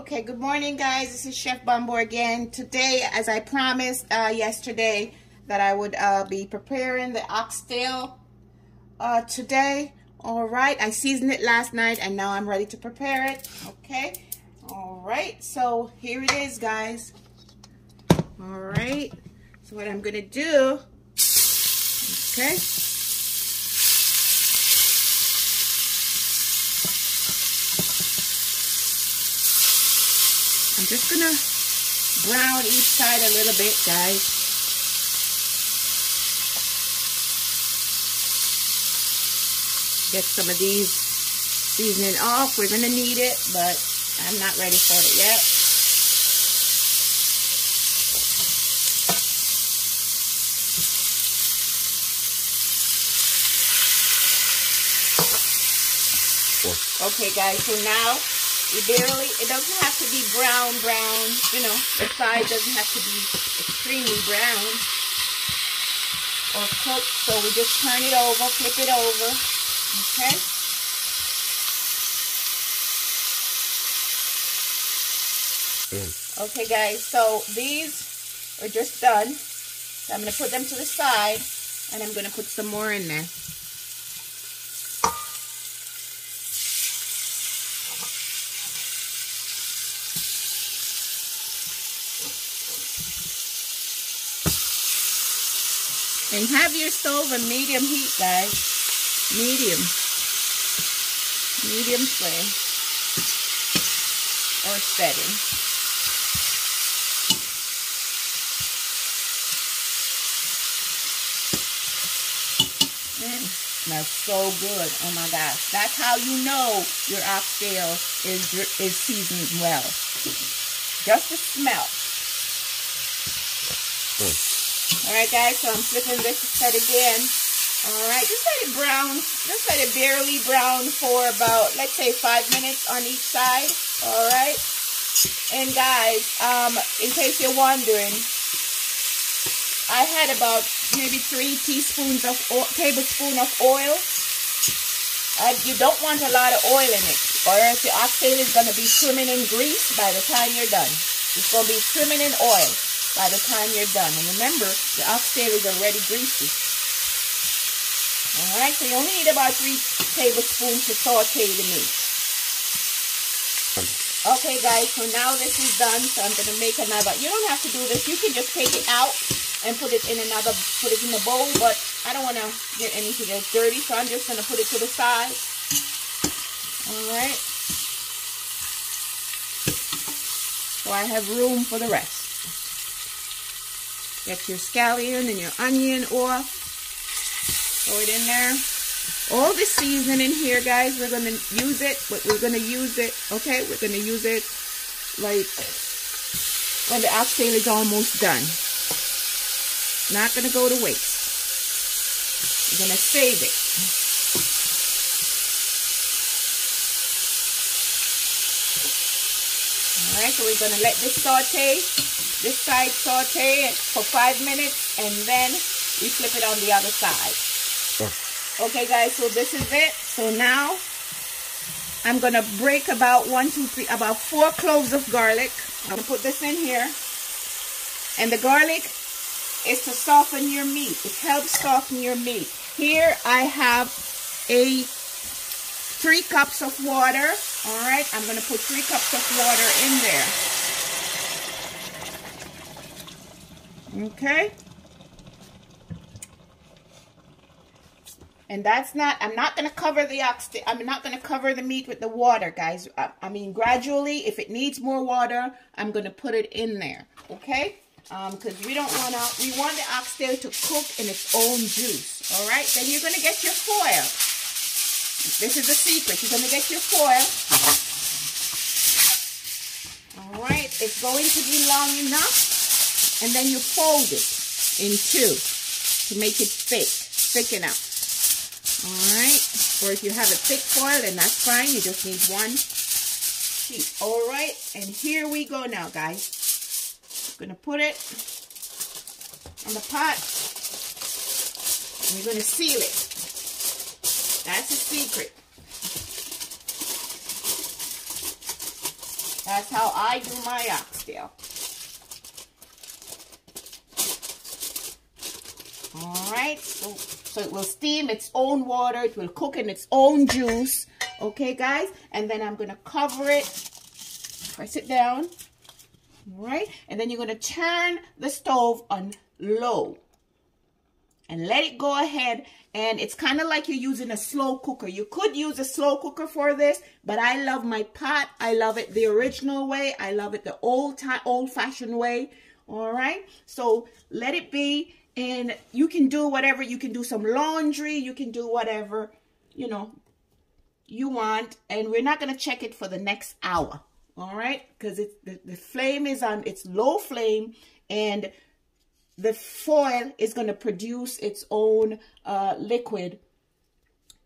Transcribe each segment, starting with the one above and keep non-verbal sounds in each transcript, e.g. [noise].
Okay, good morning, guys. This is Chef Bumbo again. Today, as I promised uh, yesterday, that I would uh, be preparing the oxtail uh, today. All right, I seasoned it last night, and now I'm ready to prepare it. Okay, all right. So here it is, guys. All right. So what I'm gonna do? Okay. I'm just gonna brown each side a little bit, guys. Get some of these seasoning off. We're gonna need it, but I'm not ready for it yet. Okay guys, so now you barely, it doesn't have to be brown, brown, you know, the side doesn't have to be extremely brown or cooked. So we just turn it over, flip it over, okay? Mm. Okay guys, so these are just done. So I'm going to put them to the side and I'm going to put some more in there. And have your stove on medium heat, guys. Medium. Medium flame. Or steady. Mm, smells so good. Oh my gosh. That's how you know your oxtail is, is seasoned well. Just the smell. Alright guys, so I'm flipping this side again. Alright, just let it brown, just let it barely brown for about, let's say five minutes on each side. Alright? And guys, um, in case you're wondering, I had about maybe three teaspoons of oil, tablespoon of oil. Uh, you don't want a lot of oil in it, or else the oxtail is going to be swimming in grease by the time you're done. It's going to be swimming in oil by the time you're done. And remember, the oxtail is already greasy. Alright, so you only need about three tablespoons to saute the meat. Okay guys, so now this is done, so I'm going to make another. You don't have to do this, you can just take it out and put it in another, put it in the bowl, but I don't want to get anything else dirty, so I'm just going to put it to the side. Alright. So I have room for the rest. Get your scallion and your onion off. Throw it in there. All the seasoning in here, guys, we're going to use it, but we're going to use it, okay? We're going to use it like when the oxtail is almost done. Not going to go to waste. We're going to save it. All right, so we're going to let this saute this side saute for five minutes and then we flip it on the other side. Okay guys, so this is it. So now I'm gonna break about one, two, three, about four cloves of garlic. I'm gonna put this in here. And the garlic is to soften your meat. It helps soften your meat. Here I have a three cups of water. All right, I'm gonna put three cups of water in there. Okay. And that's not, I'm not going to cover the ox, I'm not going to cover the meat with the water, guys. I, I, mean, gradually, if it needs more water, I'm going to put it in there, okay? Because um, we don't want to, we want the oxtail to cook in its own juice, all right? Then you're going to get your foil. This is the secret. You're going to get your foil. All right, it's going to be long enough and then you fold it in two to make it thick, thick enough. All right, or if you have a thick foil, then that's fine. You just need one sheet. All right, and here we go now, guys. I'm gonna put it on the pot. And we're gonna seal it. That's a secret. That's how I do my oxtail. All right, so, so it will steam its own water. It will cook in its own juice. Okay, guys? And then I'm to cover it. Press it down. All right, and then you're to turn the stove on low. And let it go ahead and it's kind of like you're using a slow cooker. You could use a slow cooker for this, but I love my pot. I love it the original way. I love it the old time, old fashioned way. All right. So let it be and you can do whatever. You can do some laundry. You can do whatever, you know, you want. And we're not going to check it for the next hour. All right. Because the, the flame is on, it's low flame and the foil is going to produce its own uh, liquid.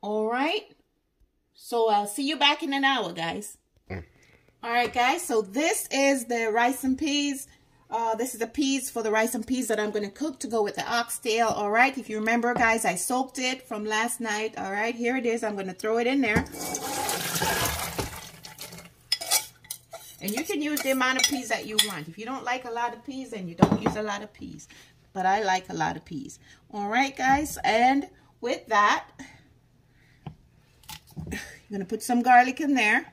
All right. So I'll see you back in an hour, guys. Mm. All right, guys. So this is the rice and peas. Uh, this is the peas for the rice and peas that I'm going to cook to go with the oxtail. All right. If you remember, guys, I soaked it from last night. All right. Here it is. I'm going to throw it in there. And you can use the amount of peas that you want. If you don't like a lot of peas, then you don't use a lot of peas. But I like a lot of peas. All right, guys. And with that, you're going to put some garlic in there.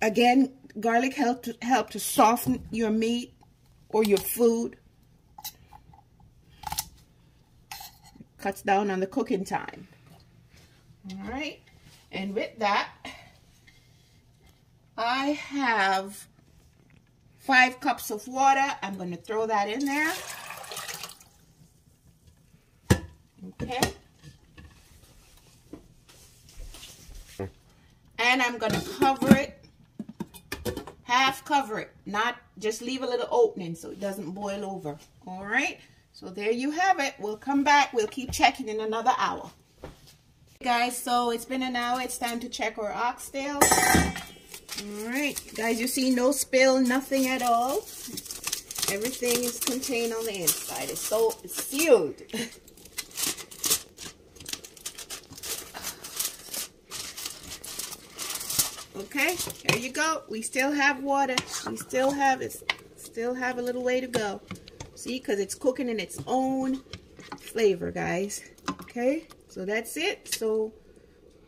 Again, garlic help to, help to soften your meat or your food. Cuts down on the cooking time. All right. And with that, I have five cups of water. I'm going to throw that in there. Okay. And I'm going to cover it, half cover it, not just leave a little opening so it doesn't boil over. All right. So there you have it. We'll come back. We'll keep checking in another hour. Guys, so it's been an hour. It's time to check our oxtail. All right, guys, you see no spill, nothing at all. Everything is contained on the inside. It's so sealed. [laughs] okay, there you go. We still have water. We still have it. Still have a little way to go. See, because it's cooking in its own flavor, guys. Okay, so that's it. So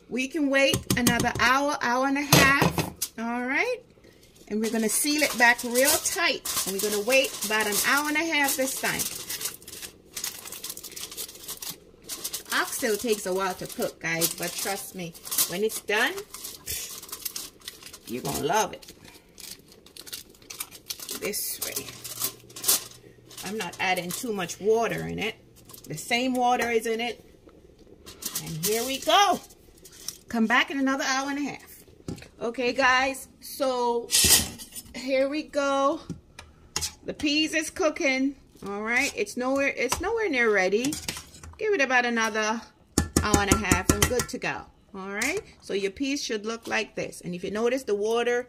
we can wait another hour, hour and a half all right. And we're going to seal it back real tight. And we're going to wait about an hour and a half this time. Oxtail takes a while to cook, guys. But trust me, when it's done, you're going to love it. This way. I'm not adding too much water in it. The same water is in it. And here we go. Come back in another hour and a half. Okay, guys, so here we go. The peas is cooking. All right, it's nowhere, it's nowhere near ready. Give it about another hour and a half and good to go. All right, so your peas should look like this. And if you notice the water,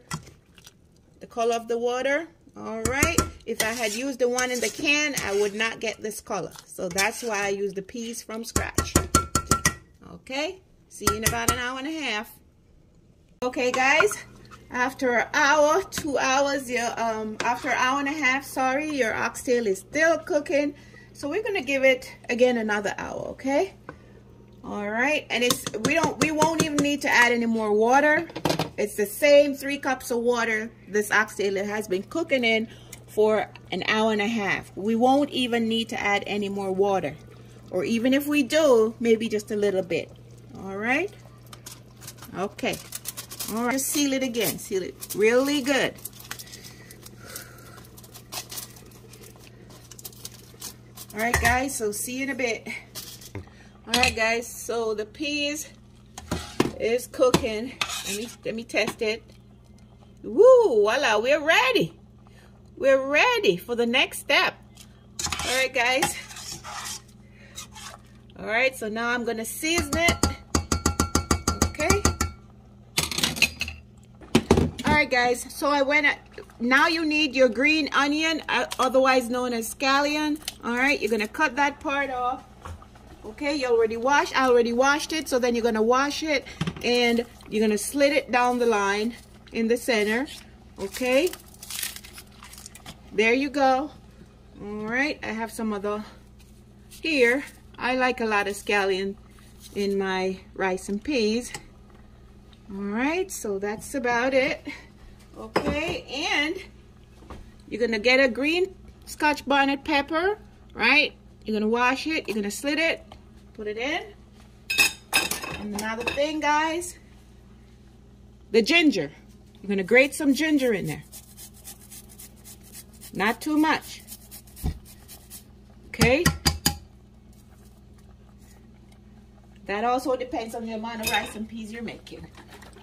the color of the water, all right, if I had used the one in the can, I would not get this color. So that's why I use the peas from scratch. Okay, see you in about an hour and a half. Okay, guys, after an hour, two hours, your um, after an hour and a half, sorry, your oxtail is still cooking. So we're gonna give it again another hour, okay? All right, and it's we don't we won't even need to add any more water. It's the same three cups of water this oxtail has been cooking in for an hour and a half. We won't even need to add any more water. Or even if we do, maybe just a little bit. All right? Okay. All right, just seal it again. Seal it really good. All right, guys, so see you in a bit. All right, guys, so the peas is cooking. Let me, let me test it. Woo, voila, we're ready. We're ready for the next step. All right, guys. All right, so now I'm to season it. okay all right guys so i went at, now you need your green onion uh, otherwise known as scallion all right you're gonna cut that part off okay you already washed i already washed it so then you're gonna wash it and you're gonna slit it down the line in the center Okay. There you go. All right, I have some of the here. I like a lot of scallion in my rice and peas. All right, so that's about it. Okay, and you're gonna get a green scotch bonnet pepper, right? You're gonna wash it, you're gonna slit it, put it in. And another thing, guys, the ginger. You're gonna grate some ginger in there. Not too much. Okay? That also depends on the amount of rice and peas you're making.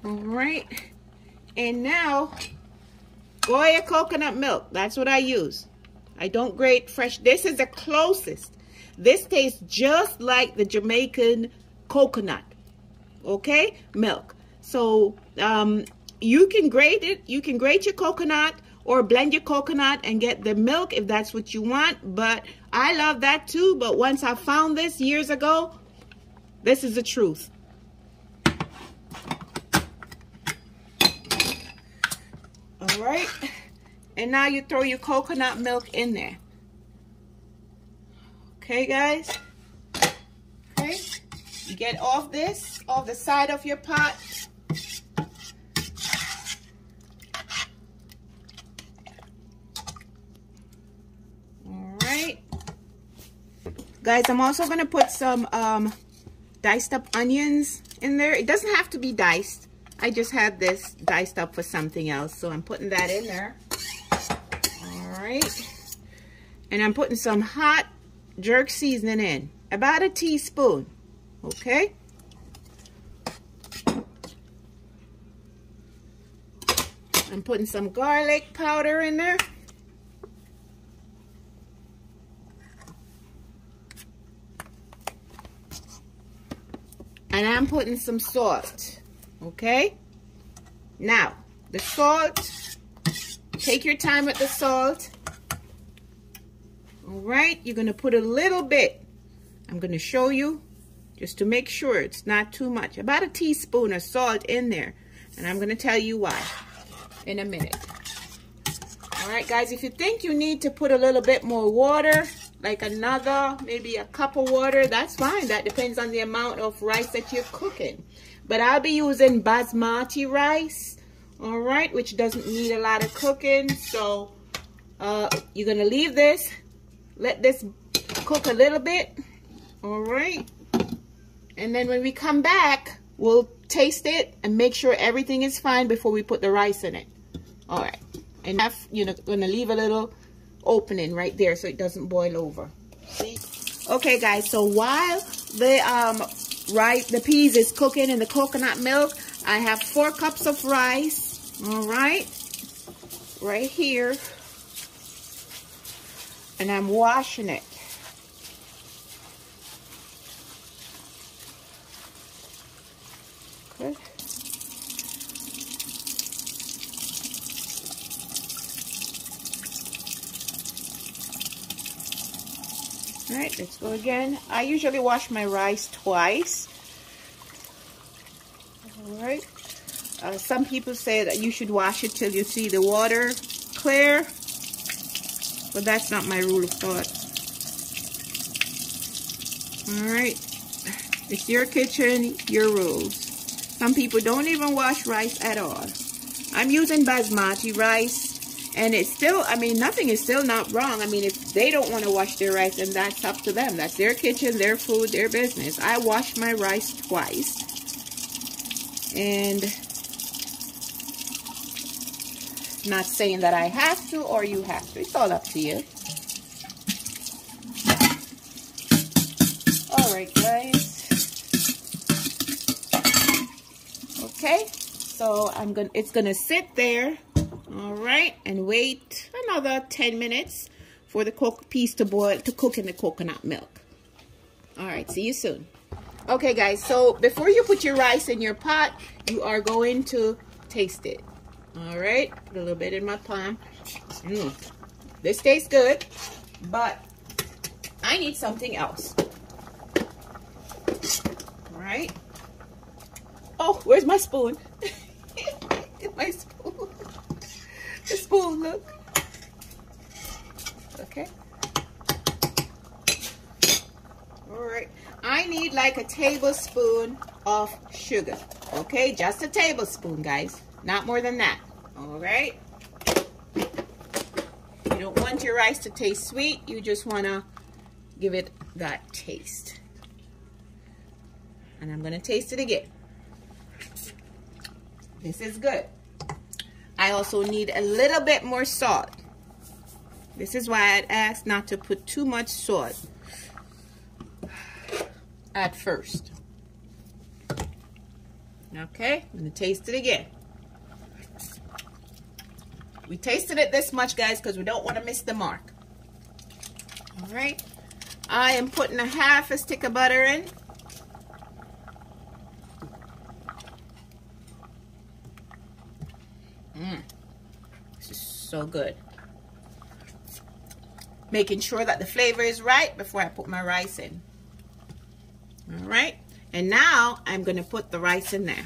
All right. And now, Goya coconut milk. That's what I use. I don't grate fresh. This is the closest. This tastes just like the Jamaican coconut. Okay? Milk. So, um, you can grate it. You can grate your coconut or blend your coconut and get the milk if that's what you want. But I love that too. But once I found this years ago, this is the truth. All right. And now you throw your coconut milk in there. Okay, guys? Okay. You get off this, off the side of your pot. All right. Guys, I'm also going to put some um, diced up onions in there. It doesn't have to be diced. I just had this diced up for something else. So I'm putting that in there. All right. And I'm putting some hot jerk seasoning in. About a teaspoon. Okay. I'm putting some garlic powder in there. and I'm putting some salt okay now the salt take your time with the salt all right you're gonna put a little bit I'm gonna show you just to make sure it's not too much about a teaspoon of salt in there and I'm gonna tell you why in a minute all right guys if you think you need to put a little bit more water like another, maybe a cup of water, that's fine. That depends on the amount of rice that you're cooking. But I'll be using basmati rice, all right, which doesn't need a lot of cooking. So uh, you're going to leave this, let this cook a little bit, all right. And then when we come back, we'll taste it and make sure everything is fine before we put the rice in it. All right. And you're going to leave a little opening right there so it doesn't boil over. See? Okay, guys, so while the um right the peas is cooking in the coconut milk, I have four cups of rice. All right, right here, and I'm washing it. Okay. All right, let's go again. I usually wash my rice twice. All right. Uh, some people say that you should wash it till you see the water clear. But that's not my rule of thought. All right. It's your kitchen, your rules. Some people don't even wash rice at all. I'm using basmati rice and it's still, I mean, nothing is still not wrong. I mean, if they don't want to wash their rice, then that's up to them. That's their kitchen, their food, their business. I wash my rice twice. And not saying that I have to or you have to. It's all up to you. All right, guys. Okay, so I'm gonna. It's gonna sit there all right and wait another 10 minutes for the cook piece to boil to cook in the coconut milk all right see you soon okay guys so before you put your rice in your pot you are going to taste it all right put a little bit in my palm mm. this tastes good but I need something else all right oh where's my spoon [laughs] my spoon the spoon, look. Okay. All right. I need like a tablespoon of sugar. Okay, just a tablespoon, guys. Not more than that. All right. You don't want your rice to taste sweet. You just want to give it that taste. And I'm going to taste it again. This is good. I also need a little bit more salt. This is why I'd not to put too much salt at first. Okay, I'm gonna taste it again. We tasted it this much, guys, because we don't want to miss the mark. All right, I am putting a half a stick of butter in. Mmm, this is so good. Making sure that the flavor is right before I put my rice in. All right. And now I'm going to put the rice in there.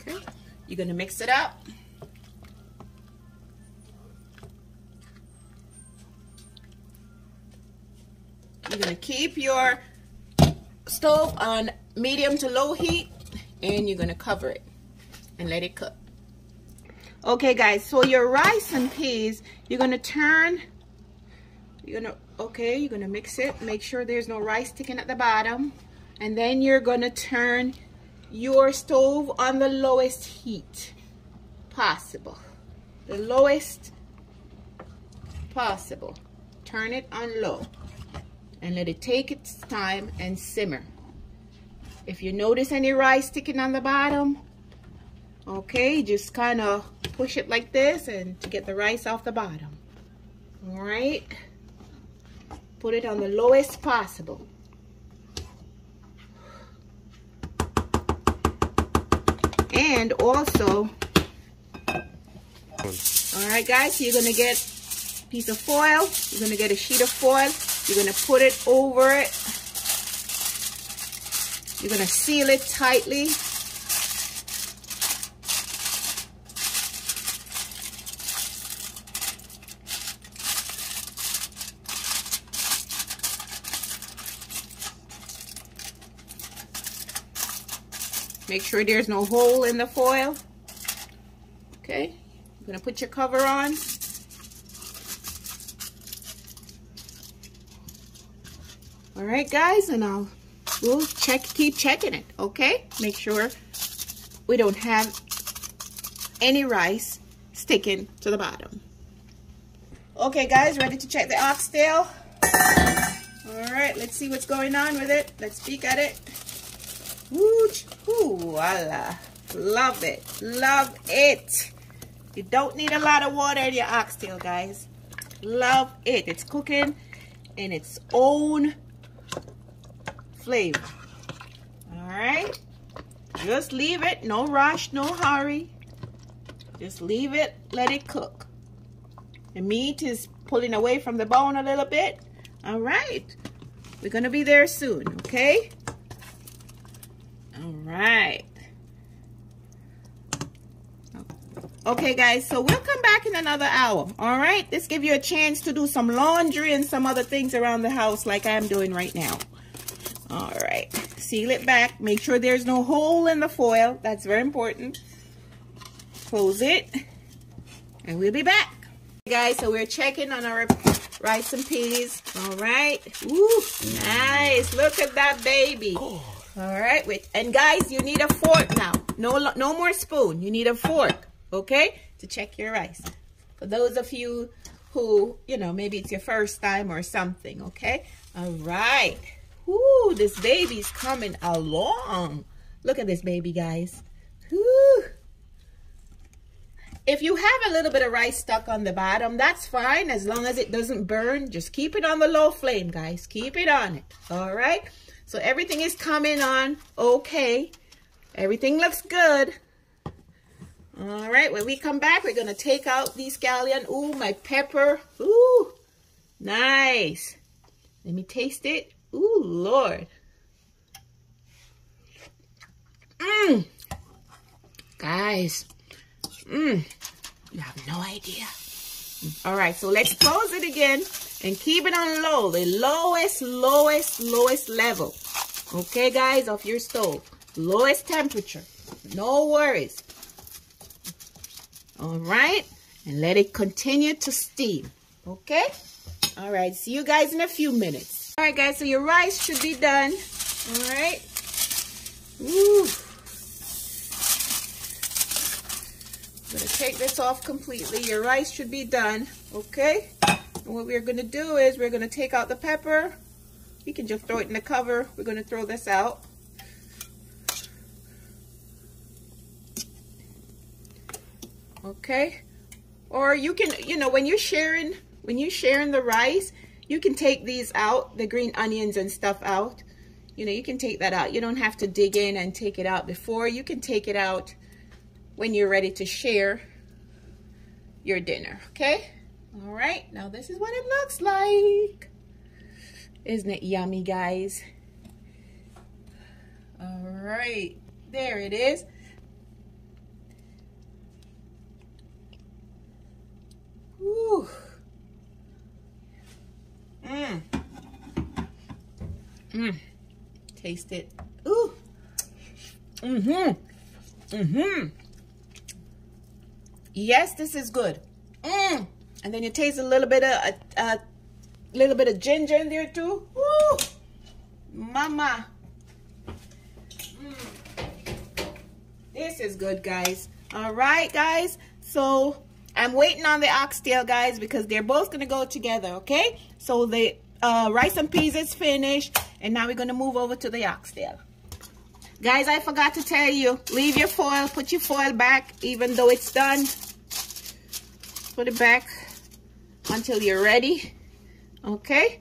Okay. You're going to mix it up. You're going to keep your stove on medium to low heat and you're going to cover it and let it cook. Okay, guys, so your rice and peas, you're going to turn, you're going to, okay, you're going to mix it. Make sure there's no rice sticking at the bottom. And then you're going to turn your stove on the lowest heat possible. The lowest possible. Turn it on low and let it take its time and simmer. If you notice any rice sticking on the bottom, okay just kind of push it like this and to get the rice off the bottom all right put it on the lowest possible and also all right guys you're gonna get a piece of foil. You're gonna get a sheet of foil. You're gonna put it over it. You're gonna seal it tightly sure there's no hole in the foil. Okay, I'm gonna put your cover on. All right, guys, and I'll we'll check, keep checking it. Okay, make sure we don't have any rice sticking to the bottom. Okay, guys, ready to check the oxtail? All right, let's see what's going on with it. Let's peek at it. Wooch. Ooh, voila. Love it. Love it. You don't need a lot of water in your oxtail, guys. Love it. It's cooking in its own flavor. All right. Just leave it. No rush, no hurry. Just leave it. Let it cook. The meat is pulling away from the bone a little bit. All right. We're going to be there soon, okay? All right. Okay, guys, so we'll come back in another hour, all right? This give you a chance to do some laundry and some other things around the house like I'm doing right now. All right, seal it back. Make sure there's no hole in the foil. That's very important. Close it, and we'll be back. guys, so we're checking on our rice and peas. All right. Ooh, nice. Look at that baby. Oh. All right, wait. And guys, you need a fork now. No, no more spoon. You need a fork, okay, to check your rice. For those of you who, you know, maybe it's your first time or something, okay? All right. Ooh, this baby's coming along. Look at this baby, guys. Ooh. If you have a little bit of rice stuck on the bottom, that's fine. As long as it doesn't burn, just keep it on the low flame, guys. Keep it on it, all right? So everything is coming on okay. Everything looks good. All right, when we come back, we're going to take out these scallion. Ooh, my pepper. Ooh, nice. Let me taste it. Ooh, Lord. Mmm. Guys. Mmm. You have no idea. All right, so let's close it again and keep it on low, the lowest, lowest, lowest level. Okay, guys, of your stove. Lowest temperature. No worries. All right, and let it continue to steam. Okay? All right, see you guys in a few minutes. All right, guys, so your rice should be done. All right. Woo. I'm gonna take this off completely. Your rice should be done, okay? And what we're gonna do is we're gonna take out the pepper. You can just throw it in the cover. We're gonna throw this out. Okay? Or you can, you know, when you're sharing, when you're sharing the rice, you can take these out, the green onions and stuff out. You know, you can take that out. You don't have to dig in and take it out before. You can take it out when you're ready to share your dinner, okay? All right, now this is what it looks like. Isn't it yummy, guys? All right, there it is. Woo. Mmm. Mmm. Taste it. Ooh. Mm-hmm. Mm-hmm. Yes, this is good. Mm. And then you taste a little bit of a, a little bit of ginger in there too. Woo! Mama. Mm. This is good, guys. All right, guys. So I'm waiting on the oxtail, guys, because they're both going to go together, okay? So the uh, rice and peas is finished, and now we're going to move over to the oxtail. Guys, I forgot to tell you, leave your foil, put your foil back, even though it's done. Put it back until you're ready, okay,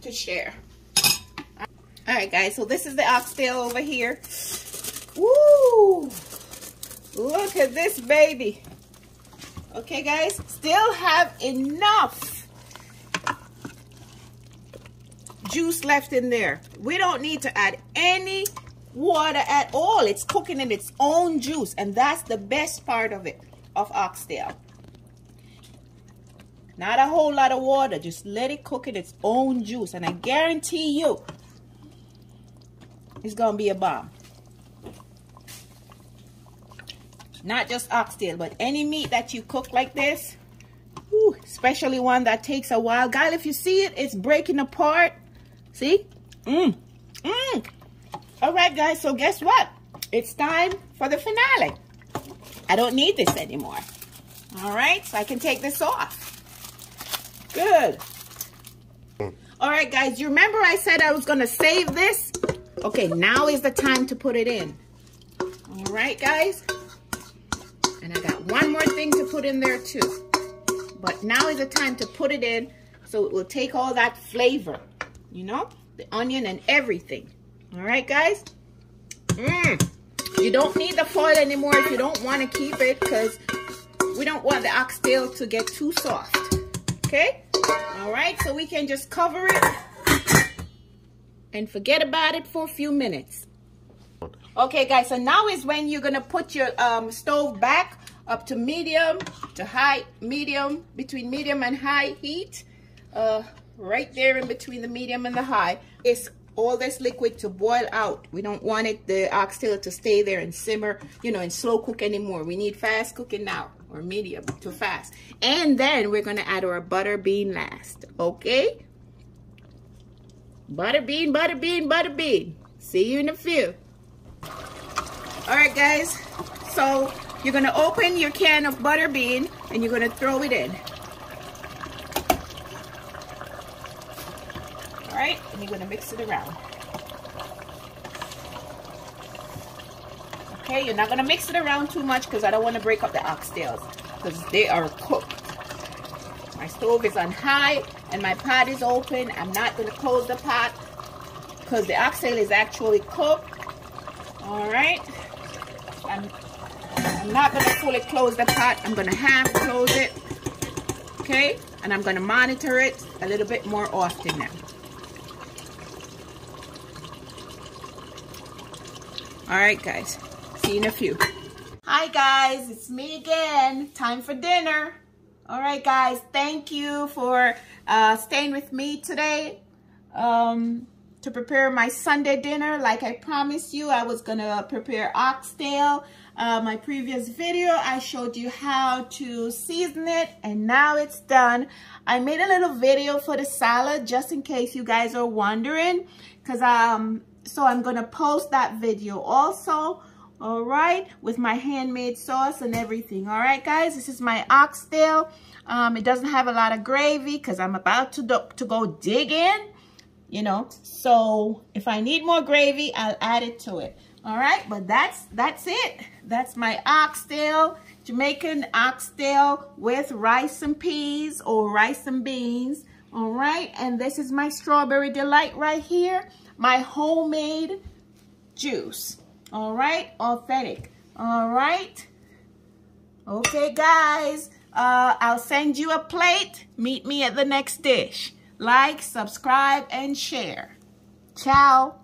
to share. All right, guys, so this is the oxtail over here. Woo! Look at this baby. Okay, guys, still have enough juice left in there. We don't need to add any water at all. It's cooking in its own juice, and that's the best part of it, of oxtail. Not a whole lot of water. Just let it cook in its own juice, and I guarantee you, it's going to be a bomb. Not just oxtail, but any meat that you cook like this, whew, especially one that takes a while. Guys, if you see it, it's breaking apart. See? Mmm. Mmm. Right, guys, so guess what? It's time for the finale. I don't need this anymore. All right, so I can take this off. Good. All right, guys, you remember I said I was to save this? Okay, now is the time to put it in. All right, guys. And I got one more thing to put in there too. But now is the time to put it in so it will take all that flavor, you know, the onion and everything. All right, guys? Mmm. You don't need the foil anymore if you don't want to keep it because we don't want the oxtail to get too soft. Okay? All right, so we can just cover it and forget about it for a few minutes. Okay, guys, so now is when you're going to put your um, stove back up to medium, to high, medium, between medium and high heat. Uh, right there in between the medium and the high. It's all this liquid to boil out. We don't want it, the oxtail to stay there and simmer, you know, and slow cook anymore. We need fast cooking now, or medium to fast. And then we're going to add our butter bean last, okay? Butter bean, butter bean, butter bean. See you in a few. All right, guys. So you're going to open your can of butter bean and you're going to throw it in. Right, and you're going to mix it around. Okay, you're not going to mix it around too much because I don't want to break up the oxtails because they are cooked. My stove is on high and my pot is open. I'm not going to close the pot because the oxtail is actually cooked. All right. I'm, I'm not going to fully close the pot. I'm going to half close it. Okay. And I'm going to monitor it a little bit more often now. All right, guys. See you in a few. Hi, guys. It's me again. Time for dinner. All right, guys. Thank you for uh, staying with me today um, to prepare my Sunday dinner. Like I promised you, I was going to prepare oxtail. Uh, my previous video, I showed you how to season it, and now it's done. I made a little video for the salad just in case you guys are wondering, because um, so I'm going to post that video also all right with my handmade sauce and everything. All right guys this is my oxtail. Um it doesn't have a lot of gravy because i'm about to do, to go dig in you know. So if i need more gravy i'll add it to it. All right but that's that's it. That's my oxtail jamaican oxtail with rice and peas or rice and beans. All right and this is my strawberry delight right here my homemade juice all right, authentic. All right. Okay, guys. Uh, I'll send you a plate. Meet me at the next dish. Like, subscribe, and share. Ciao.